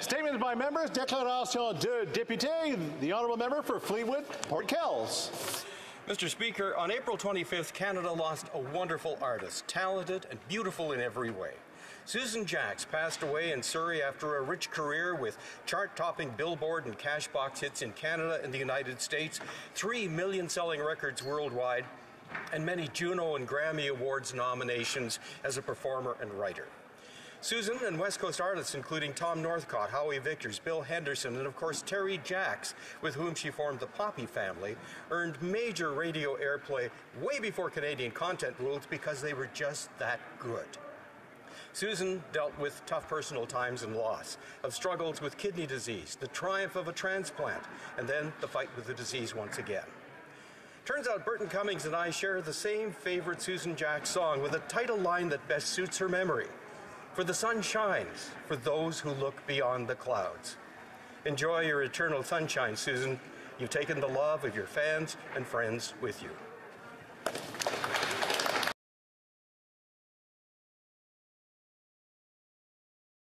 Statements by members. Déclaration de député. The honourable member for Fleetwood, Port Kells. Mr. Speaker, on April 25th, Canada lost a wonderful artist, talented and beautiful in every way. Susan Jacks passed away in Surrey after a rich career with chart-topping Billboard and Cashbox hits in Canada and the United States, three million-selling records worldwide, and many Juno and Grammy Awards nominations as a performer and writer. Susan and West Coast artists including Tom Northcott, Howie Vickers, Bill Henderson, and of course Terry Jacks, with whom she formed the Poppy family, earned major radio airplay way before Canadian content rules because they were just that good. Susan dealt with tough personal times and loss, of struggles with kidney disease, the triumph of a transplant, and then the fight with the disease once again. Turns out Burton Cummings and I share the same favorite Susan Jacks song with a title line that best suits her memory. For the sun shines for those who look beyond the clouds. Enjoy your eternal sunshine, Susan. You've taken the love of your fans and friends with you.